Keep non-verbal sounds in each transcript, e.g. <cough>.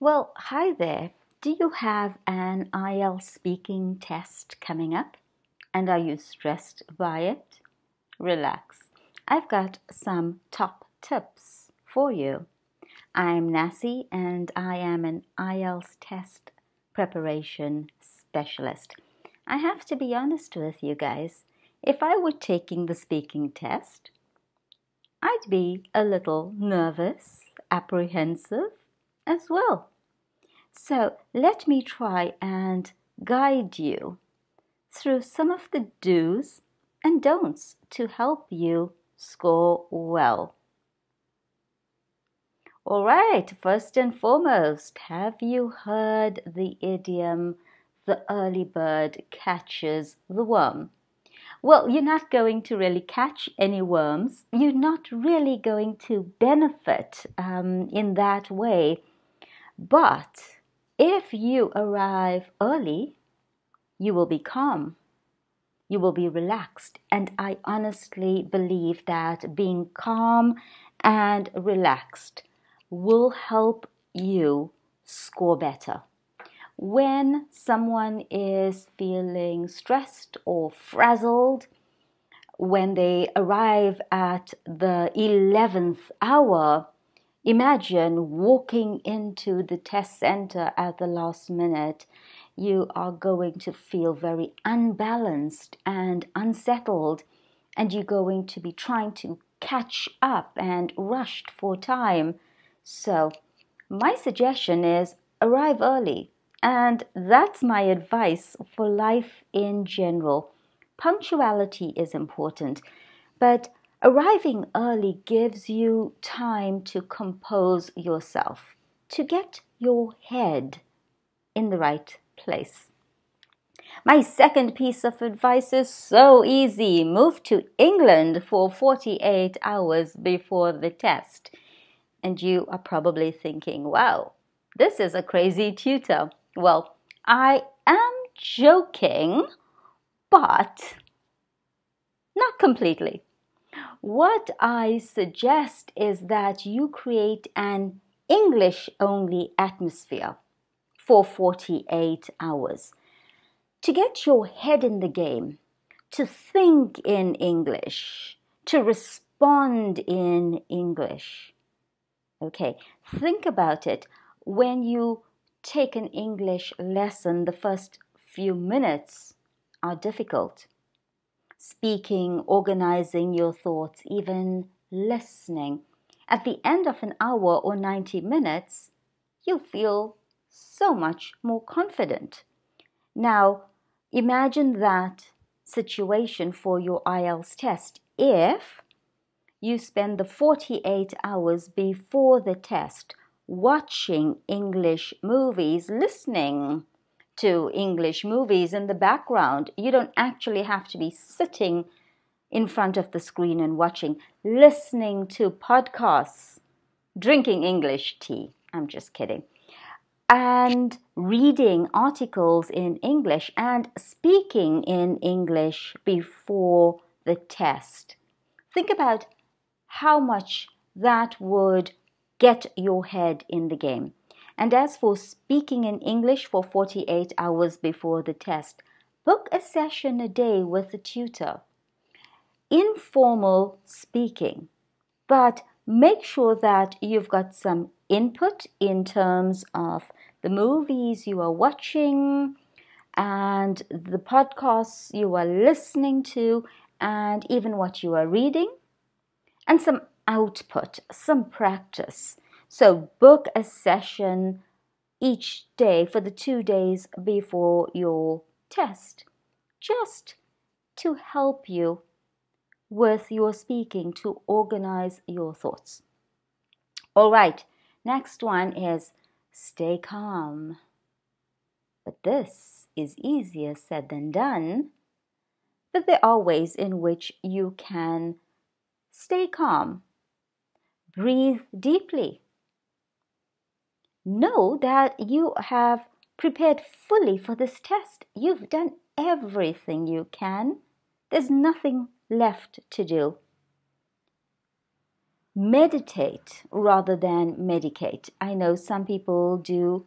Well, hi there. Do you have an IELTS speaking test coming up? And are you stressed by it? Relax. I've got some top tips for you. I'm Nas Cee and I am an IELTS test preparation specialist. I have to be honest with you guys. If I were taking the speaking test, I'd be a little nervous, apprehensive as well. So let me try and guide you through some of the do's and don'ts to help you score well. All right, first and foremost, have you heard the idiom the early bird catches the worm? Well, you're not going to really catch any worms. You're not really going to benefit um, in that way. But if you arrive early, you will be calm. You will be relaxed. And I honestly believe that being calm and relaxed will help you score better when someone is feeling stressed or frazzled, when they arrive at the 11th hour, imagine walking into the test center at the last minute. You are going to feel very unbalanced and unsettled, and you're going to be trying to catch up and rushed for time. So, my suggestion is arrive early and that's my advice for life in general. Punctuality is important, but arriving early gives you time to compose yourself, to get your head in the right place. My second piece of advice is so easy. Move to England for 48 hours before the test. And you are probably thinking, wow, this is a crazy tutor. Well, I am joking, but not completely. What I suggest is that you create an English only atmosphere for 48 hours to get your head in the game, to think in English, to respond in English. Okay, think about it. When you take an English lesson, the first few minutes are difficult. Speaking, organizing your thoughts, even listening. At the end of an hour or 90 minutes, you feel so much more confident. Now, imagine that situation for your IELTS test if you spend the 48 hours before the test watching English movies, listening to English movies in the background. You don't actually have to be sitting in front of the screen and watching, listening to podcasts, drinking English tea. I'm just kidding. And reading articles in English and speaking in English before the test. Think about how much that would get your head in the game. And as for speaking in English for 48 hours before the test, book a session a day with a tutor. Informal speaking, but make sure that you've got some input in terms of the movies you are watching and the podcasts you are listening to and even what you are reading and some output, some practice. So book a session each day for the two days before your test, just to help you with your speaking, to organize your thoughts. All right, next one is stay calm. But this is easier said than done. But there are ways in which you can stay calm Breathe deeply. Know that you have prepared fully for this test. You've done everything you can. There's nothing left to do. meditate rather than medicate. I know some people do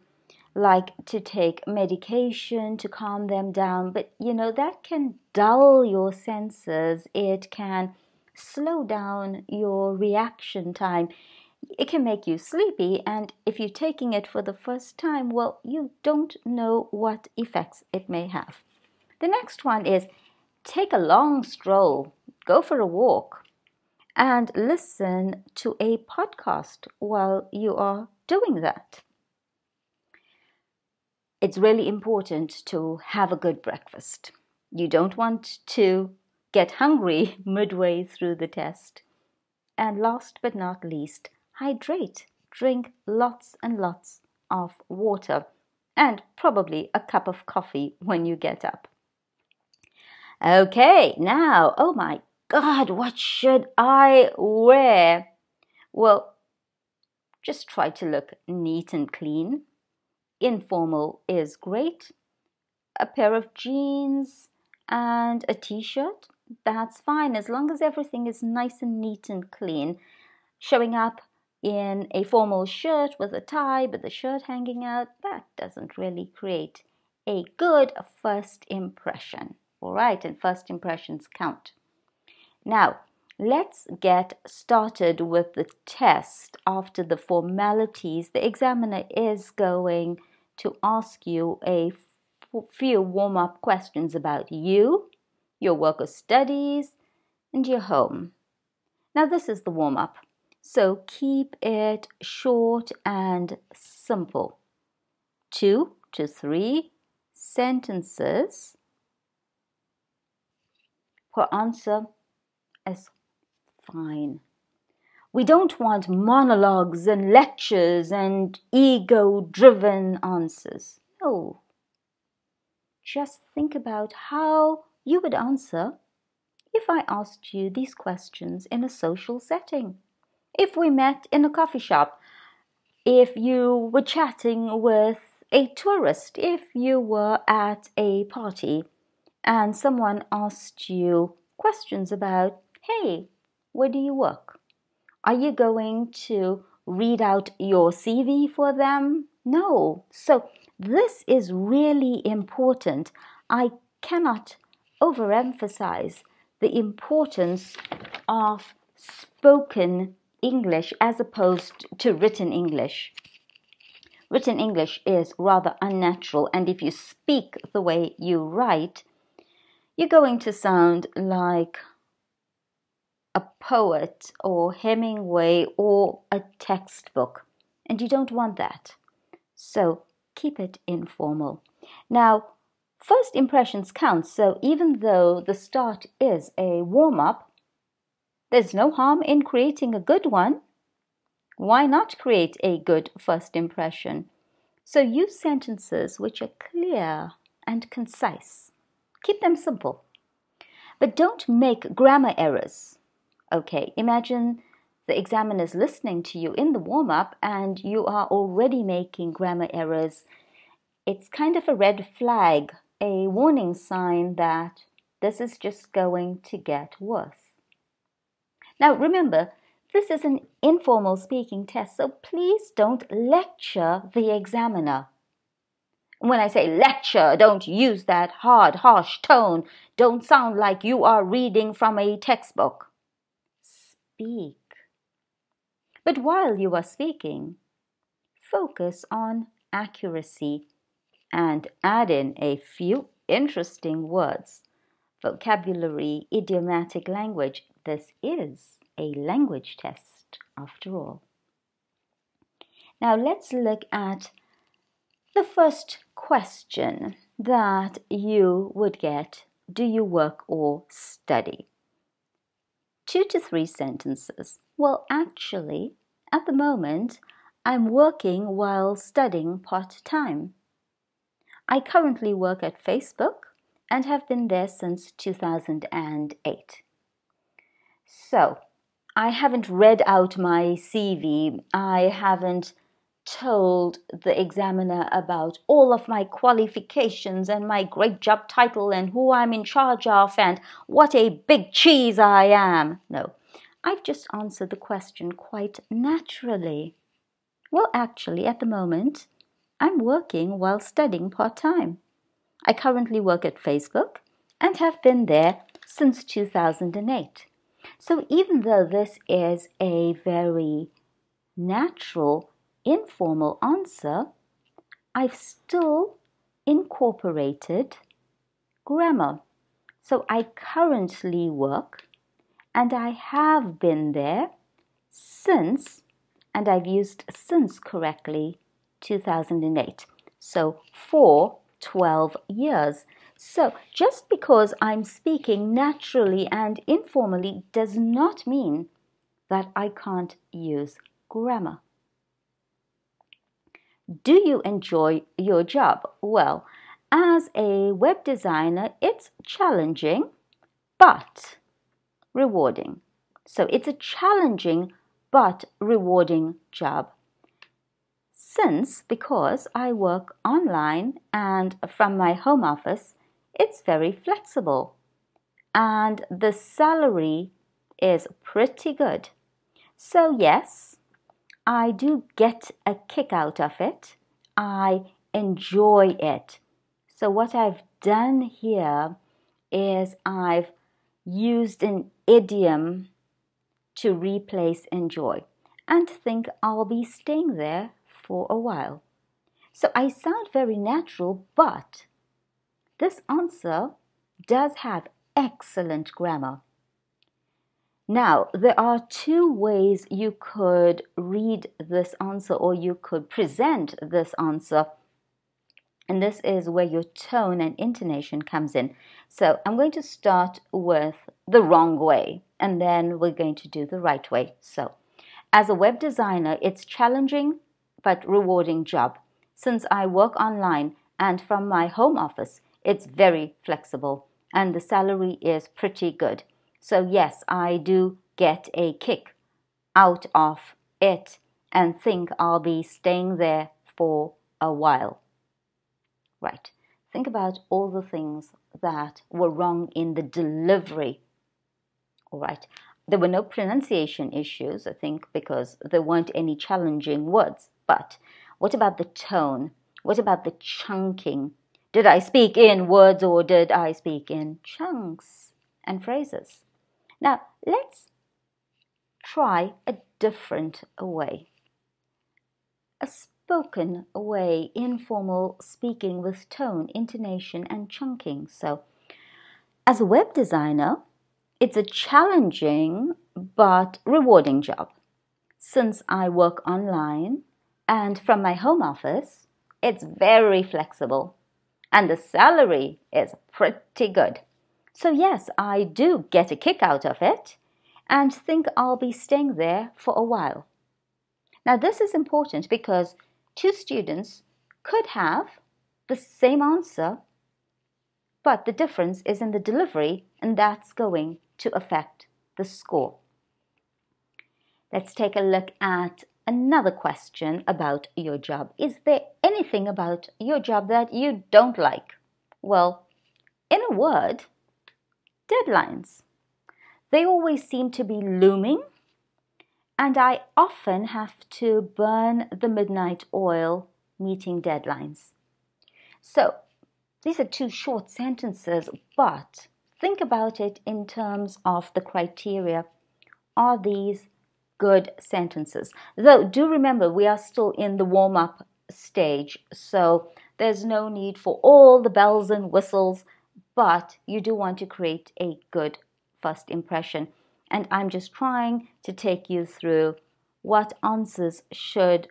like to take medication to calm them down, but you know, that can dull your senses. It can slow down your reaction time. It can make you sleepy, and if you're taking it for the first time, well, you don't know what effects it may have. The next one is take a long stroll, go for a walk, and listen to a podcast while you are doing that it's really important to have a good breakfast. You don't want to get hungry <laughs> midway through the test. And last but not least, hydrate. Drink lots and lots of water and probably a cup of coffee when you get up. Okay, now, oh my God, what should I wear? Well, just try to look neat and clean informal is great. A pair of jeans and a t shirt, that's fine as long as everything is nice and neat and clean. Showing up in a formal shirt with a tie but the shirt hanging out, that doesn't really create a good first impression. All right, and first impressions count. Now, let's get started with the test after the formalities. The examiner is going to ask you a few warm up questions about you, your work or studies, and your home. Now, this is the warm up, so keep it short and simple. Two to three sentences per answer is fine. We don't want monologues and lectures and ego driven answers. No. Just think about how you would answer if I asked you these questions in a social setting. If we met in a coffee shop, if you were chatting with a tourist, if you were at a party and someone asked you questions about, hey, where do you work? Are you going to read out your CV for them? No. So, this is really important. I cannot overemphasize the importance of spoken English as opposed to written English. Written English is rather unnatural, and if you speak the way you write, you're going to sound like a poet or Hemingway or a textbook, and you don't want that. So keep it informal. Now, first impressions count, so even though the start is a warm up, there's no harm in creating a good one. Why not create a good first impression? So use sentences which are clear and concise. Keep them simple. But don't make grammar errors. Okay, imagine the examiner is listening to you in the warm up and you are already making grammar errors. It's kind of a red flag, a warning sign that this is just going to get worse. Now, remember, this is an informal speaking test, so please don't lecture the examiner. When I say lecture, don't use that hard, harsh tone. Don't sound like you are reading from a textbook speak. But while you are speaking, focus on accuracy and add in a few interesting words. Vocabulary, idiomatic language. This is a language test after all. Now let's look at the first question that you would get Do you work or study? two to three sentences. Well, actually, at the moment, I'm working while studying part time. I currently work at Facebook and have been there since 2008. So, I haven't read out my CV. I haven't told the examiner about all of my qualifications and my great job title and who I'm in charge of and what a big cheese I am. No, I've just answered the question quite naturally. Well, actually, at the moment, I'm working while studying part time. I currently work at Facebook and have been there since 2008. So, even though this is a very natural, informal answer, I've still incorporated grammar. So, I currently work and I have been there since, and I've used since correctly, 2008. So, for 12 years. So, just because I'm speaking naturally and informally does not mean that I can't use grammar. Do you enjoy your job? Well, as a web designer, it's challenging but rewarding. So, it's a challenging but rewarding job. Since, because I work online and from my home office, it's very flexible and the salary is pretty good. So, yes, I do get a kick out of it. I enjoy it. So, what I've done here is I've used an idiom to replace enjoy and think I'll be staying there for a while. So I sound very natural, but this answer does have excellent grammar. Now, there are two ways you could read this answer or you could present this answer. And this is where your tone and intonation comes in. So I'm going to start with the wrong way and then we're going to do the right way. So, as a web designer, it's challenging but rewarding job. Since I work online and from my home office, it's very flexible and the salary is pretty good. So, yes, I do get a kick out of it and think I'll be staying there for a while. Right. Think about all the things that were wrong in the delivery. All right. There were no pronunciation issues, I think, because there weren't any challenging words. But what about the tone? What about the chunking? Did I speak in words or did I speak in chunks and phrases? Now, let's try a different way. A spoken way, informal speaking with tone, intonation, and chunking. So, as a web designer, it's a challenging but rewarding job. Since I work online, and from my home office, it's very flexible. And the salary is pretty good. So, yes, I do get a kick out of it and think I'll be staying there for a while. Now, this is important because two students could have the same answer, but the difference is in the delivery, and that's going to affect the score. Let's take a look at another question about your job. Is there anything about your job that you don't like? Well, in a word, deadlines. They always seem to be looming, and I often have to burn the midnight oil meeting deadlines. So, these are two short sentences, but think about it in terms of the criteria. Are these good sentences. Though, do remember, we are still in the warm up stage, so there's no need for all the bells and whistles, but you do want to create a good first impression. And I'm just trying to take you through what answers should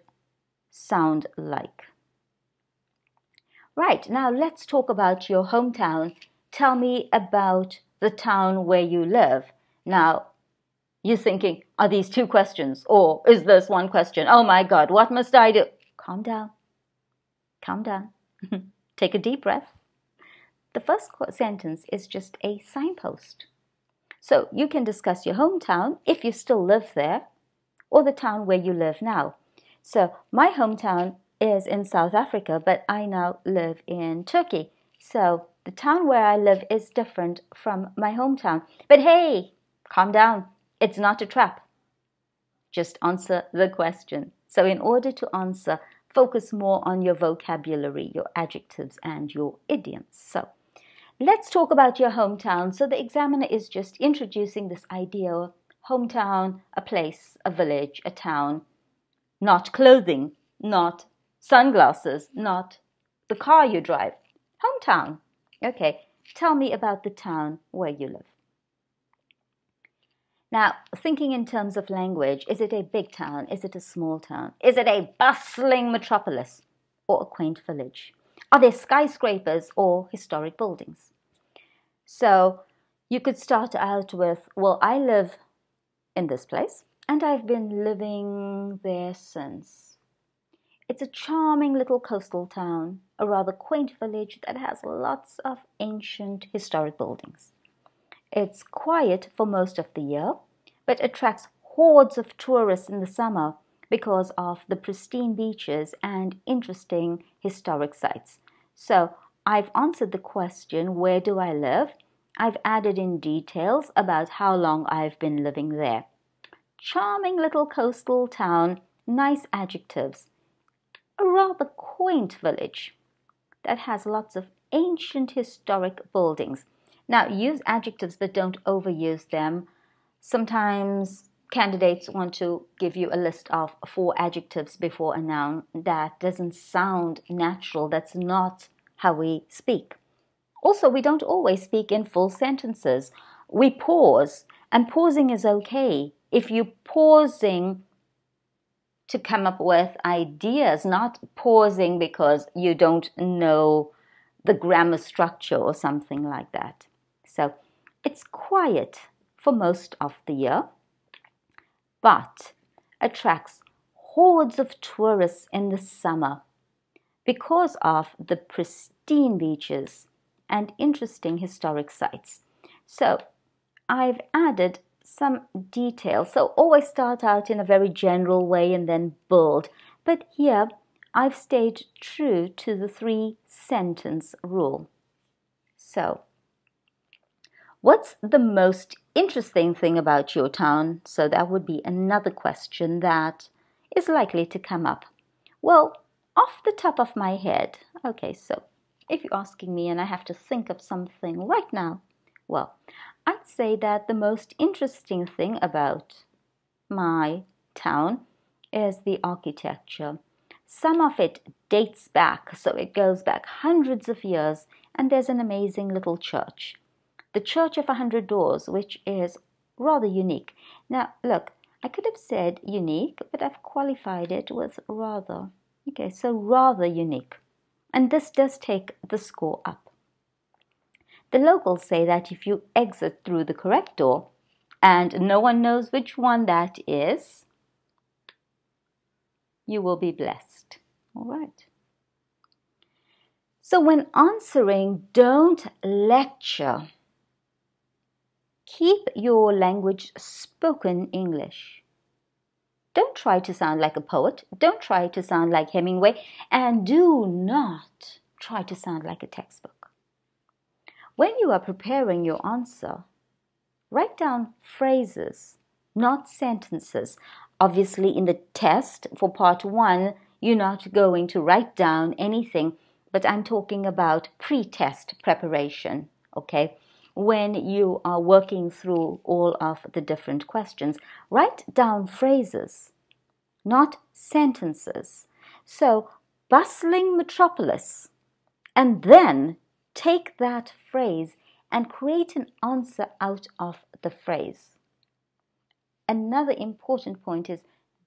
sound like. Right, now let's talk about your hometown. Tell me about the town where you live. Now, you're thinking, are these two questions? Or is this one question? Oh my God, what must I do? Calm down. Calm down. <laughs> Take a deep breath. The first sentence is just a signpost. So you can discuss your hometown if you still live there or the town where you live now. So my hometown is in South Africa, but I now live in Turkey. So the town where I live is different from my hometown. But hey, calm down It's not a trap. Just answer the question. So, in order to answer, focus more on your vocabulary, your adjectives, and your idioms. So, let's talk about your hometown. So, the examiner is just introducing this idea hometown, a place, a village, a town, not clothing, not sunglasses, not the car you drive. Hometown. Okay, tell me about the town where you live. Now, thinking in terms of language, is it a big town? Is it a small town? Is it a bustling metropolis or a quaint village? Are there skyscrapers or historic buildings? So you could start out with, well, I live in this place and I've been living there since. It's a charming little coastal town, a rather quaint village that has lots of ancient historic buildings. It's quiet for most of the year, but attracts hordes of tourists in the summer because of the pristine beaches and interesting historic sites. So, I've answered the question, Where do I live? I've added in details about how long I've been living there. Charming little coastal town, nice adjectives. A rather quaint village that has lots of ancient historic buildings. Now, use adjectives but don't overuse them. Sometimes candidates want to give you a list of four adjectives before a noun. That doesn't sound natural. That's not how we speak. Also, we don't always speak in full sentences. We pause, and pausing is okay. If you're pausing to come up with ideas, not pausing because you don't know the grammar structure or something like that. So it's quiet for most of the year, but attracts hordes of tourists in the summer because of the pristine beaches and interesting historic sites. So I've added some details. So always start out in a very general way and then build. But here I've stayed true to the three sentence rule. So, what's the most interesting thing about your town? So, that would be another question that is likely to come up. Well, off the top of my head, okay, so if you're asking me and I have to think of something right now, well, I'd say that the most interesting thing about my town is the architecture. Some of it dates back, so it goes back hundreds of years, and there's an amazing little church. The Church of a Hundred Doors, which is rather unique. Now, look, I could have said unique, but I've qualified it with rather. Okay, so rather unique. And this does take the score up. The locals say that if you exit through the correct door and no one knows which one that is, you will be blessed. All right. So, when answering, don't lecture. Keep your language spoken English. Don't try to sound like a poet. Don't try to sound like Hemingway. And do not try to sound like a textbook. When you are preparing your answer, write down phrases, not sentences. Obviously, in the test for part one, you're not going to write down anything, but I'm talking about pre test preparation, okay? When you are working through all of the different questions, write down phrases, not sentences. So, bustling metropolis, and then take that phrase and create an answer out of the phrase. Another important point is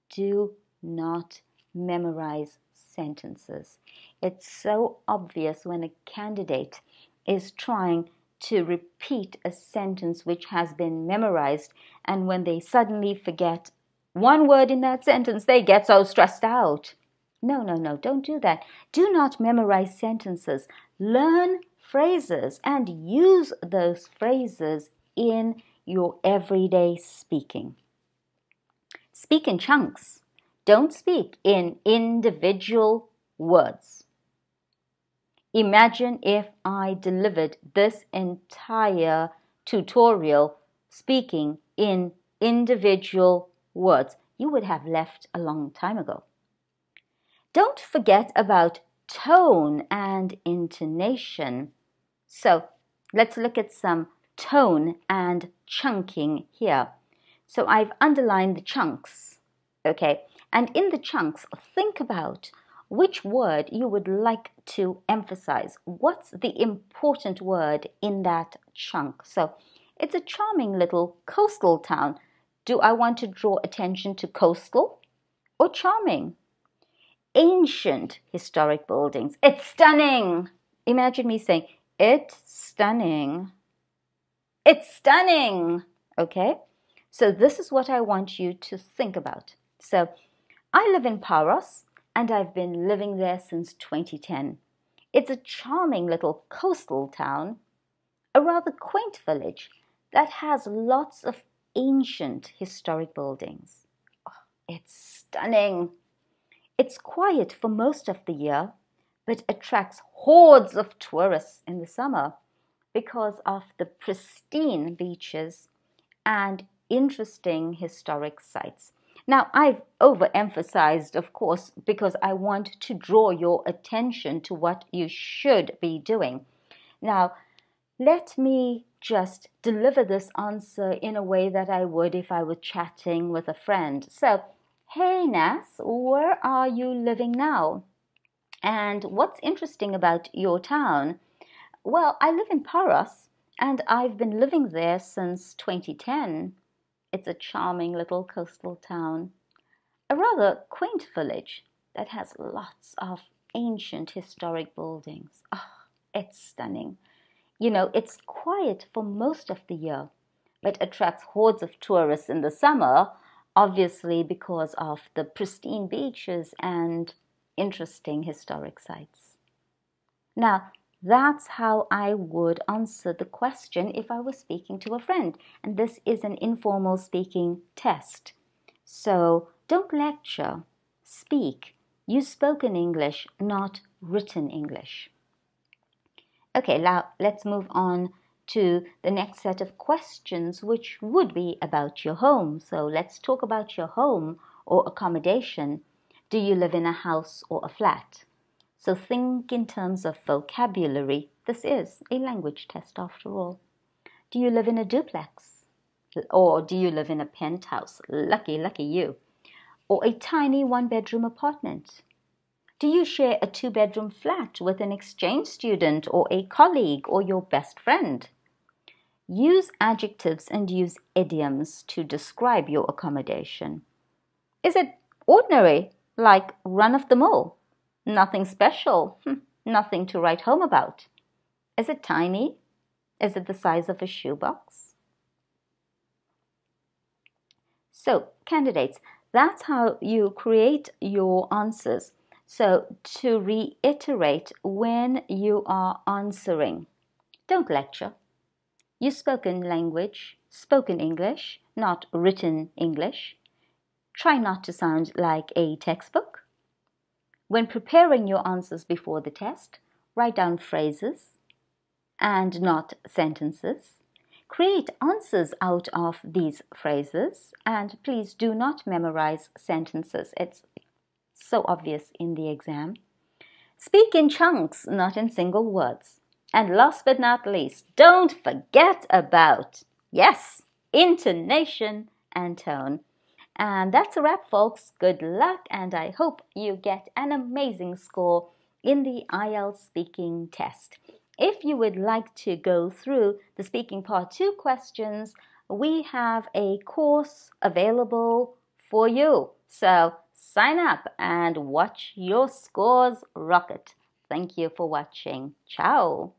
do not memorize sentences. It's so obvious when a candidate is trying to repeat a sentence which has been memorized, and when they suddenly forget one word in that sentence, they get so stressed out. No, no, no, don't do that. Do not memorize sentences. Learn phrases and use those phrases in your everyday speaking. Speak in chunks. Don't speak in individual words. Imagine if I delivered this entire tutorial speaking in individual words. You would have left a long time ago. Don't forget about tone and intonation. So let's look at some tone and chunking here. So I've underlined the chunks, okay? And in the chunks, think about which word you would like to emphasize. What's the important word in that chunk? So it's a charming little coastal town. Do I want to draw attention to coastal or charming? Ancient historic buildings. It's stunning. Imagine me saying, It's stunning. It's stunning. Okay? So, this is what I want you to think about. So, I live in Paros and I've been living there since 2010. It's a charming little coastal town, a rather quaint village that has lots of ancient historic buildings. Oh, it's stunning. It's quiet for most of the year, but attracts hordes of tourists in the summer because of the pristine beaches and interesting historic sites. Now, I've overemphasized, of course, because I want to draw your attention to what you should be doing. Now, let me just deliver this answer in a way that I would if I were chatting with a friend. So, hey Nas, where are you living now? And what's interesting about your town? Well, I live in Paros and I've been living there since 2010. It's a charming little coastal town, a rather quaint village that has lots of ancient historic buildings. Oh, it's stunning. You know, it's quiet for most of the year, but attracts hordes of tourists in the summer, obviously because of the pristine beaches and interesting historic sites. Now, that's how I would answer the question if I was speaking to a friend. And this is an informal speaking test. So don't lecture, speak. Use spoken English, not written English. Okay, now let's move on to the next set of questions, which would be about your home. So let's talk about your home or accommodation. Do you live in a house or a flat? So think in terms of vocabulary. This is a language test after all. Do you live in a duplex? Or do you live in a penthouse? Lucky, lucky you. Or a tiny one bedroom apartment? Do you share a two bedroom flat with an exchange student or a colleague or your best friend? Use adjectives and use idioms to describe your accommodation. Is it ordinary, like run of the mill? Nothing special. Hm, nothing to write home about. Is it tiny? Is it the size of a shoebox? So, candidates, that's how you create your answers. So, to reiterate when you are answering, don't lecture. Use spoken language, spoken English, not written English. Try not to sound like a textbook. When preparing your answers before the test, write down phrases and not sentences. Create answers out of these phrases and please do not memorize sentences. It's so obvious in the exam. Speak in chunks, not in single words. And last but not least, don't forget about, yes, intonation and tone. And that's a wrap, folks. Good luck, and I hope you get an amazing score in the IELTS speaking test. If you would like to go through the speaking part two questions, we have a course available for you. So sign up and watch your scores rocket. Thank you for watching. Ciao.